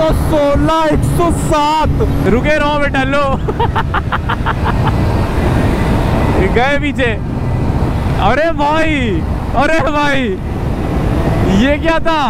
116 107 रुके रहो बेटा लो। गए पीछे। अरे भाई अरे भाई ये क्या था?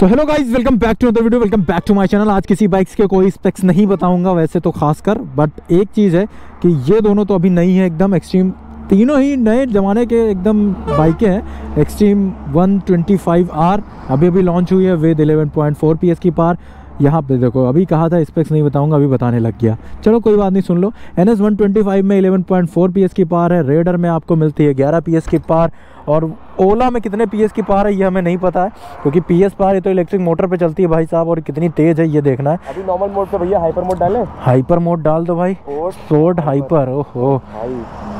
तो hello guys welcome back to other video welcome back to my channel आज किसी बाइक्स के कोई स्पेक्स नहीं बताऊँगा वैसे तो खासकर बट एक चीज़ है कि ये दोनों तो अभी नई है एकदम एक्सट्रीम तीनों ही नए ज़माने के एकदम बाइकें हैं एक्सट्रीम 125 आर अभी अभी लॉन्च हुई है विद 11.4 पीएस की पार। यहाँ पे देखो अभी कहा था स्पेक्स नहीं बताऊँगा अभी बताने लग गया। चलो कोई बात नहीं सुन लो। N S one twenty five में eleven point four P S की पार है रेडर में आपको मिलती है ग्यारह पी एस की पार और ओला में कितने पी एस की पार है ये हमें नहीं पता है क्योंकि पी एस पार ये तो इलेक्ट्रिक मोटर पे चलती है भाई साहब और कितनी तेज़ है ये देखना है। अभी नॉर्मल मोड पे भैया हाइपर मोड डाले। हाइपर मोड डाल दो भाई। स्पोर्ट हाइपर ओहो।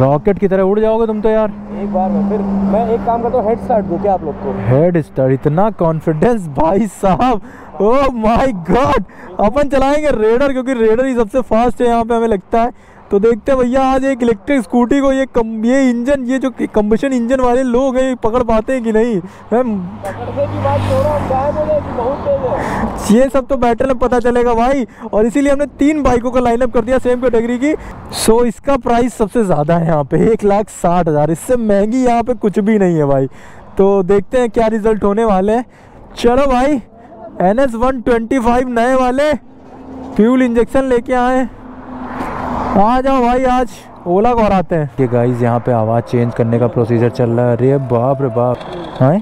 रॉकेट की तरह उड़ जाओगे तुम तो यार। एक बार में फिर मैं एक काम करता हूँ हेड स्टार्ट दूँ क्या आप लोग को? हेड स्टार्ट इतना कॉन्फिडेंस भाई साहब। ओ माय गॉड अपन चलाएँगे रेडर क्योंकि रेडर ही सबसे फास्ट है यहाँ पे हमें लगता है। तो देखते हैं भैया, आज एक इलेक्ट्रिक स्कूटी को ये कम, ये इंजन ये जो कंबशन इंजन वाले लोग हैं पकड़ पाते हैं कि नहीं? है ये सब तो बैटल में पता चलेगा भाई। और इसीलिए हमने तीन बाइकों का लाइनअप कर दिया सेम कैटेगरी की। सो इसका प्राइस सबसे ज़्यादा है यहाँ पे, एक लाख साठ हज़ार। इससे महँगी यहाँ पे कुछ भी नहीं है भाई। तो देखते हैं क्या रिज़ल्ट होने वाले हैं। चलो भाई N S one twenty five नए वाले फ्यूल इंजेक्शन लेके आए आ जाओ भाई आज ओला को हराते हैं। ये गाइस यहाँ पे आवाज़ चेंज करने का प्रोसीजर चल रहा है। अरे बाप रे बाप। हाँ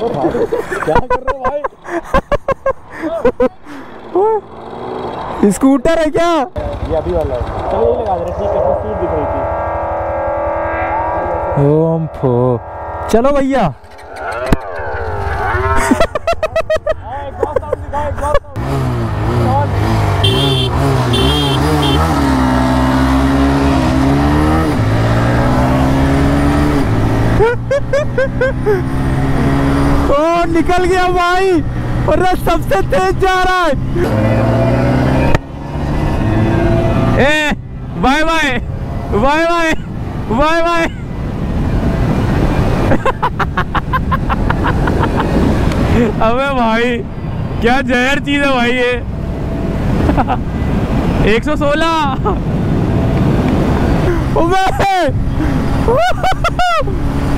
स्कूटर है क्या? ये अभी वाला है। चलो यही लगा दे ठीक है स्पीड दिख रही थी। ओम फो। चलो भैया ओ निकल गया भाई। और सबसे तेज जा रहा है। ए bye bye. Bye bye. Bye bye. अबे भाई क्या जहर चीज़ है भाई ये? 116 अबे।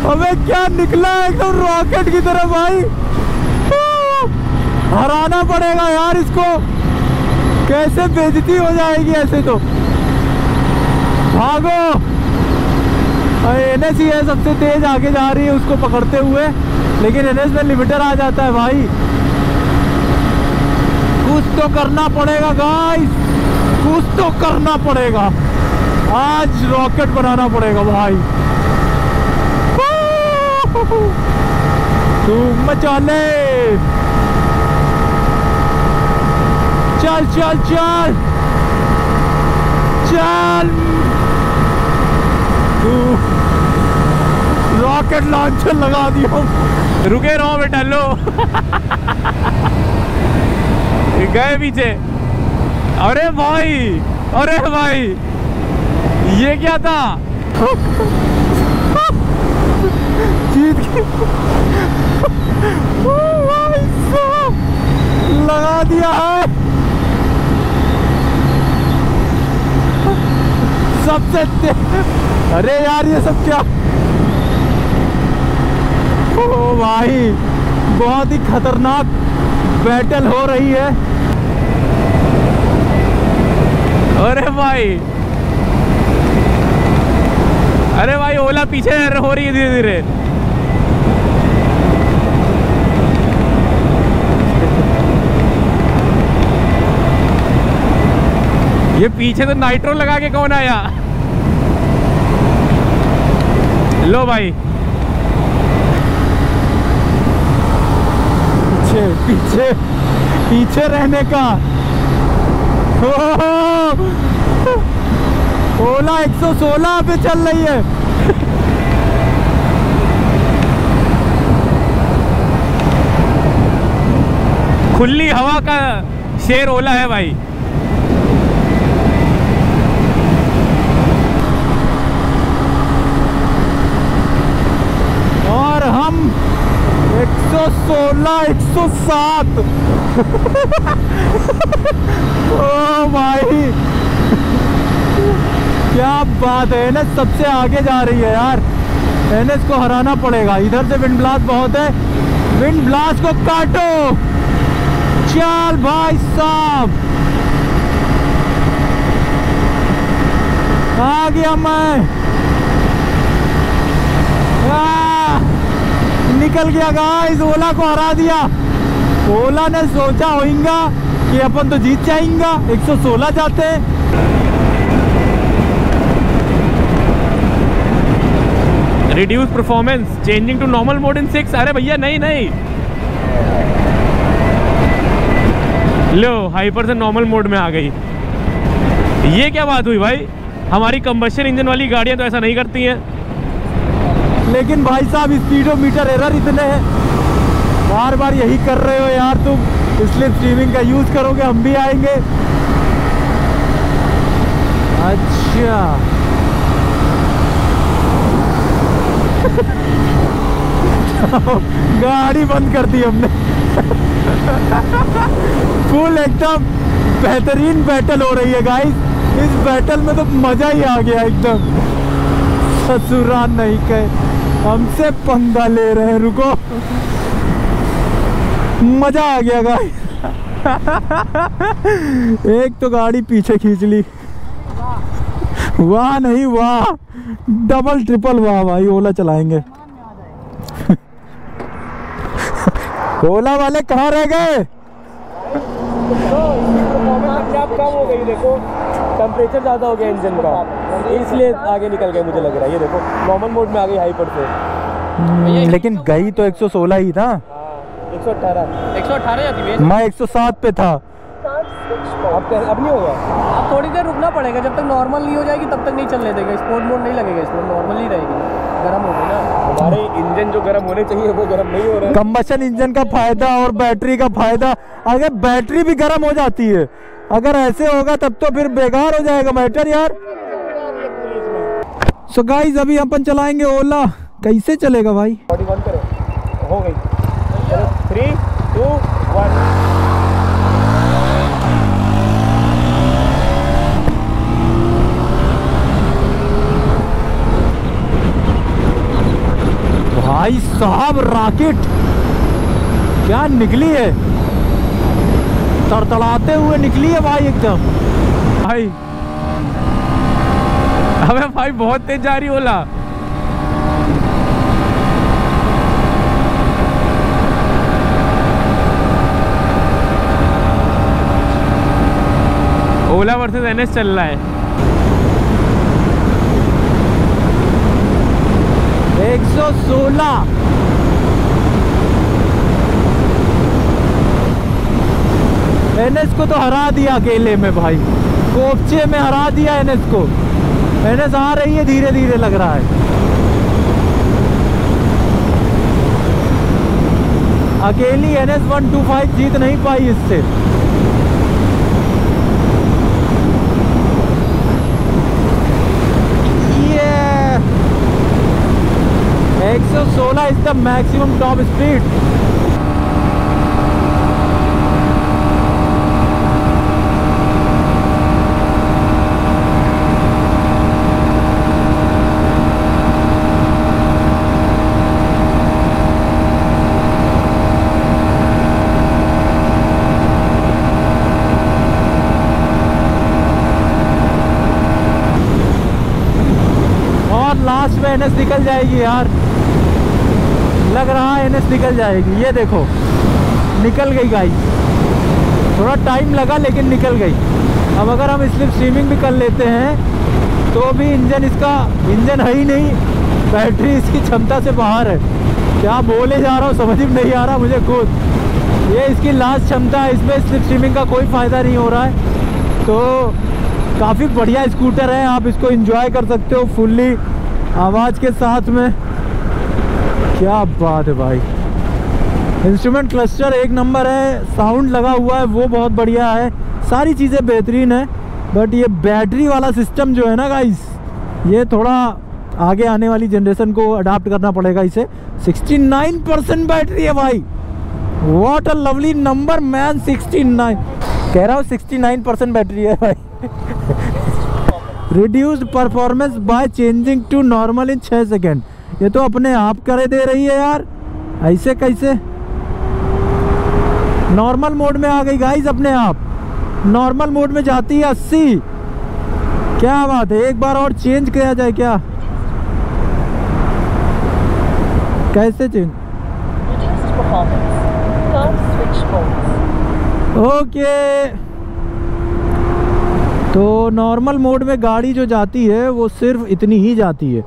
अबे क्या निकला है एकदम रॉकेट की तरह भाई? हराना पड़ेगा यार इसको। कैसे बेजती हो जाएगी ऐसे तो? भागो। एन एस है सबसे तेज आगे जा रही है उसको पकड़ते हुए, लेकिन एन एस में लिमिटर आ जाता है भाई। कुछ तो करना पड़ेगा गाइस कुछ तो करना पड़ेगा। आज रॉकेट बनाना पड़ेगा भाई। तू ले चल चल चल। चल। तू रॉकेट लॉन्चर लगा दियो। रुके रहो बेटा, लो। गए पीछे। अरे भाई अरे भाई, ये क्या था? लगा दिया है सबसे अरे यार, ये सब क्या ओ भाई, बहुत ही खतरनाक। बैटल हो रही है अरे भाई। अरे भाई, ओला पीछे हो रही है धीरे धीरे ये पीछे तो नाइट्रो लगा के कौन आया? लो भाई। पीछे पीछे पीछे रहने का! ओला 116 पे चल रही है। खुली हवा का शेर ओला है भाई। और हम 100 116 107 ओ भाई। क्या बात है एनएस सबसे आगे जा रही है यार। एनएस को हराना पड़ेगा। इधर से विंड ब्लास्ट बहुत है। विंड ब्लास्ट को काटो। चल भाई साहब। आ गया मैं। आ, निकल गया गाइस ओला को हरा दिया। ओला ने सोचा होगा कि अपन तो जीत जाएँगा 116 जाते reduce performance changing to normal mode in six अरे भैया, नहीं नहीं। लो हाइपर से नॉर्मल मोड में आ गई। ये क्या बात हुई भाई? हमारी कंबशन इंजन वाली गाड़ियाँ तो ऐसा नहीं करती हैं। लेकिन भाई साहब स्पीडोमीटर एरर इतने हैं। बार बार यही कर रहे हो यार तुम। इसलिए स्ट्रीमिंग का यूज़ करोगे, हम भी आएँगे। अच्छा। गाड़ी बंद कर दी हमने। फुल एकदम बेहतरीन बैटल हो रही है गाइस इस बैटल में तो मज़ा ही आ गया एकदम। ससुराल नहीं कहे। हमसे पंगा ले रहे हैं, रुको। मज़ा आ गया गाइस एक तो गाड़ी पीछे खींच ली। वाह नहीं, वाह। डबल ट्रिपल वाह, भाई, ओला चलाएँगे। ओला वाले कहाँ रह गए? हो गई, देखो। टेम्परेचर ज़्यादा हो गया इंजन का। इसलिए आगे निकल गए मुझे लग रहा है। ये देखो नॉर्मल मोड में आ गई हाइपर से हम्म, लेकिन गई तो 116 ही था। एक सौ अठारह। एक सौ अठारह जाती है मैं 107 पे था। अब कैसे- अब नहीं होगा अब थोड़ी देर रुकना पड़ेगा जब तक नॉर्मल नहीं हो जाएगी तब तक नहीं चलने देगा। स्पोर्ट मोड नहीं लगेगा इसमें नॉर्मल ही रहेगी। गर्म होगी ना। हमारे इंजन जो गर्म होने चाहिए वो गर्म नहीं हो रहे हैं। कंबशन इंजन का फ़ायदा और बैटरी का फ़ायदा। अगर बैटरी भी गर्म हो जाती है अगर ऐसे होगा तब तो फिर बेकार हो जाएगा मैटर यार। सो गाइस अभी अपन चलाएँगे ओला। कैसे चलेगा भाई? हो गई। थ्री टू वन भाई साहब रॉकेट। क्या निकली है? तड़तड़ाते हुए निकली है भाई एकदम। भाई अबे भाई बहुत तेज जा रही ओला। ओला वर्सेस एनएस चल रहा है। एक सौ सोलह। एनएस को तो हरा दिया अकेले में भाई। कोपचे में हरा दिया एनएस को। एनएस आ रही है धीरे धीरे लग रहा है। अकेली एनएस वन टू फाइव जीत नहीं पाई इससे। ये 116 सोलह the maximum top speed और लास्ट में एनएस निकल जाएगी यार। लग रहा है एनएस निकल जाएगी। ये देखो, निकल गई गाई थोड़ा टाइम लगा, लेकिन निकल गई। अब अगर हम स्लिप स्ट्रीमिंग भी कर लेते हैं तो भी इंजन इसका इंजन है ही नहीं। बैटरी इसकी क्षमता से बाहर है। क्या बोले जा रहा हूँ, समझ में नहीं आ रहा मुझे खुद। ये इसकी लास्ट क्षमता है, इसमें स्लिप स्ट्रीमिंग का कोई फ़ायदा नहीं हो रहा है। तो काफ़ी बढ़िया स्कूटर है, आप इसको इंजॉय कर सकते हो फुल्ली आवाज़ के साथ में। क्या बात है भाई। इंस्ट्रूमेंट क्लस्टर एक नंबर है साउंड लगा हुआ है, वो बहुत बढ़िया है। सारी चीज़ें बेहतरीन है बट ये बैटरी वाला सिस्टम जो है ना गाइस ये थोड़ा आगे आने वाली जनरेशन को अडाप्ट करना पड़ेगा इसे। 69 परसेंट बैटरी है भाई। What a lovely number man 69 कह रहा हूँ 69 परसेंट बैटरी है भाई। Reduced performance by changing to normal in छः सेकेंड ये तो अपने आप करे दे रही है यार। ऐसे कैसे? नॉर्मल मोड में आ गई गाइस अपने आप। नॉर्मल मोड में जाती है 80 क्या बात है? एक बार और चेंज किया जाए क्या? कैसे चेंज ओके performance. तो नॉर्मल मोड में गाड़ी जो जाती है, वो सिर्फ़ इतनी ही जाती है।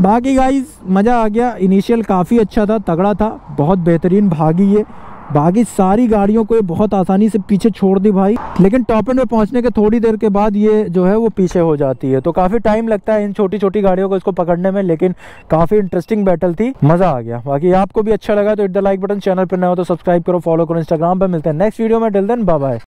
बाकी गाइस मज़ा आ गया। इनिशियल काफ़ी अच्छा था, तगड़ा था, बहुत बेहतरीन भागी है बाकी सारी गाड़ियों को ये बहुत आसानी से पीछे छोड़ दी भाई। लेकिन टॉप एंड में पहुँचने के थोड़ी देर के बाद ये जो है, वो पीछे हो जाती है। तो काफ़ी टाइम लगता है इन छोटी छोटी गाड़ियों को इसको पकड़ने में, लेकिन काफ़ी इंटरेस्टिंग बैटल थी। मज़ा आ गया। बाकी आपको भी अच्छा लगा तो hit the like button channel पर नया हो तो सब्सक्राइब करो फॉलो करो इंस्टाग्राम पर मिलते हैं नेक्स्ट वीडियो में। Till then bye